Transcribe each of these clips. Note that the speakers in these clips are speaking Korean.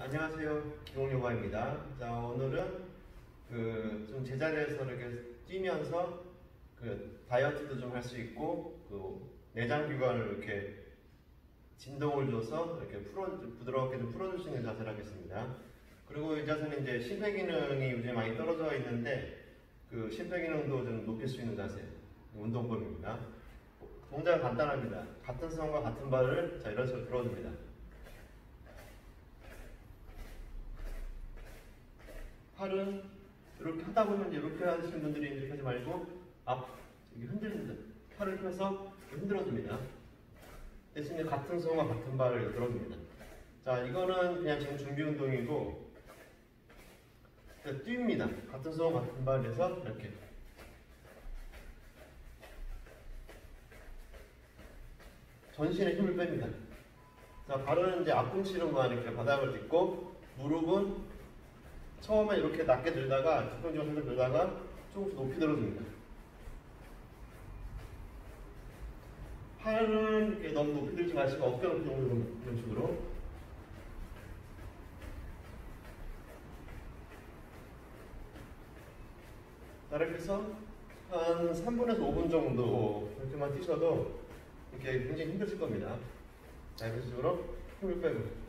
안녕하세요. 기동요가입니다. 자, 오늘은 그 좀 제자리에서 이렇게 뛰면서 그 다이어트도 좀 할 수 있고 그 내장 기관을 이렇게 진동을 줘서 이렇게 풀어 부드럽게 좀 풀어줄 수 있는 자세를 하겠습니다. 그리고 이 자세는 이제 심폐 기능이 요즘 많이 떨어져 있는데 그 심폐 기능도 좀 높일 수 있는 자세 운동법입니다. 동작은 간단합니다. 같은 손과 같은 발을 자 이런 식으로 들어줍니다. 팔은 이렇게 하다 보면 이렇게 하시는 분들이 이렇게 하지 말고 앞 여기 흔들립니다. 팔을 펴서 흔들어줍니다. 대신에 같은 손과 같은 발을 들어줍니다. 자 이거는 그냥 지금 준비 운동이고 뜁니다. 같은 손과 같은 발에서 이렇게 전신에 힘을 뺍니다. 자 발은 이제 앞꿈치로만 이렇게 바닥을 딛고 무릎은 처음에 이렇게 낮게 들다가 뒤꿈치가 살짝 들다가 조금씩 높이 들어줍니다. 팔은 이렇게 너무 높이 들지 마시고 어깨 높이 정도 이런 식으로 자, 이렇게 해서 한 3분에서 5분 정도 이렇게만 뛰셔도 이렇게 굉장히 힘드실 겁니다. 자, 이런 식으로 힘을 빼고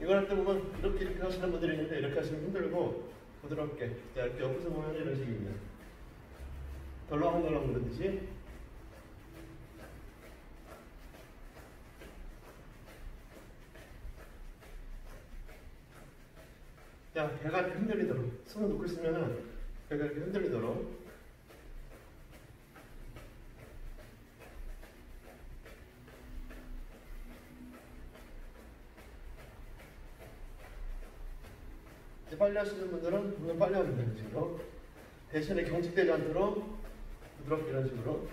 이걸 할 때 보면 이렇게 이렇게 하시는 분들이 있는데 이렇게 하시면 힘들고 부드럽게 자 이렇게 옆에서 보면 이런 식입니다. 덜렁덜렁 그러듯이 자 배가 이렇게 흔들리도록 손을 놓고 있으면은 배가 이렇게 흔들리도록 이제 빨리 하시는 분들은 물론 빨리 하면 되는 식으로 대신에 경직되지 않도록 부드럽게 이런 식으로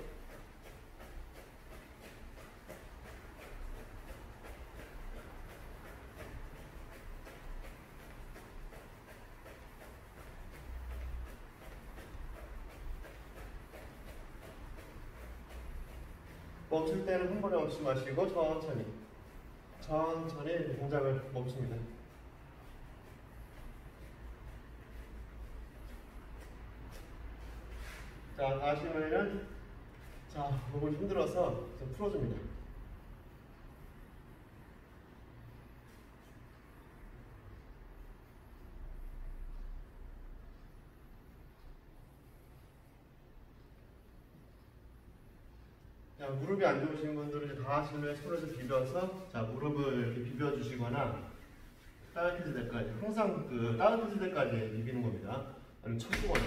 멈출 때는 한 번에 멈추지 마시고 천천히 천천히 동작을 멈춥니다. 자, 다 하시면은 자, 몸을 힘들어서 좀 풀어줍니다. 자, 무릎이 안 좋으신 분들은 다 하시면 좀 비벼서 자, 무릎을 이렇게 비벼주시거나 따뜻해질 때까지 항상 그 따뜻해질 때까지 비비는 겁니다. 아니면 척수거나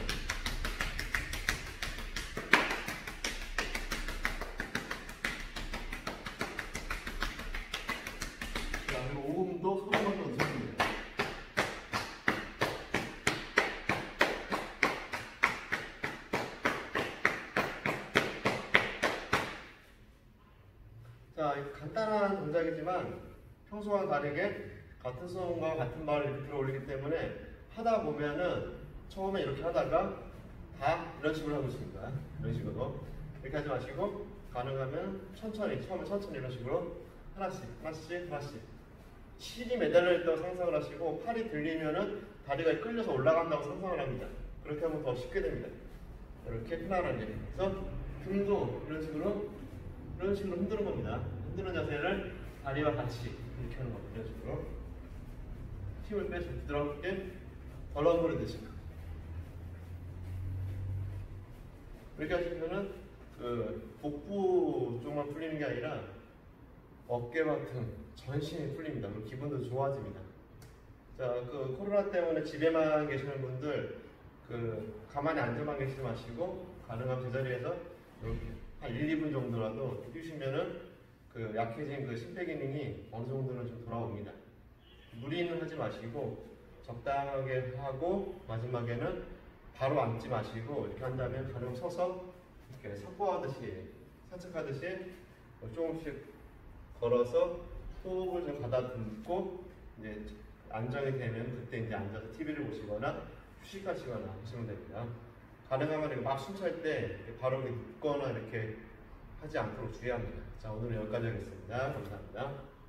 간단한 동작이지만 평소와 다르게 같은 손과 같은 발을 이렇게 들어 올리기 때문에 하다 보면은 처음에 이렇게 하다가 다 이런 식으로 하고 있습니다. 이런 식으로. 이렇게 하지 마시고 가능하면 천천히, 처음에 천천히 이런 식으로 하나씩, 하나씩, 하나씩. 실이 매달려 있다고 상상을 하시고 팔이 들리면은 다리가 끌려서 올라간다고 상상을 합니다. 그렇게 하면 더 쉽게 됩니다. 이렇게 편안하게. 그래서 등도 이런 식으로 이런 식으로 흔드는 겁니다. 흔드는 자세를 다리와 같이 이렇게 하는. 이런 식으로 힘을 빼서 부드럽게 덜렁거리듯이 이렇게 하시면은 그 복부 쪽만 풀리는 게 아니라 어깨와 등 전신이 풀립니다. 그리고 기분도 좋아집니다. 자, 그 코로나 때문에 집에만 계시는 분들 그 가만히 앉아만 계시지 마시고 가능하면 제자리에서 이렇게 한 1, 2분 정도라도 뛰시면은 그 약해진 그 심폐 기능이 어느 정도는 좀 돌아옵니다. 무리는 하지 마시고 적당하게 하고 마지막에는 바로 앉지 마시고 이렇게 한다면 가령 서서 이렇게 삭보하듯이 산책하듯이 조금씩 걸어서 호흡을 좀 가다듬고 이제 안정이 되면 그때 이제 앉아서 TV를 보시거나 휴식하시거나 하시면 됩니다. 가능하면 막 숨 찰 때 바로 이렇게 눕거나 이렇게 하지 않도록 주의합니다. 자, 오늘은 여기까지 하겠습니다. 감사합니다.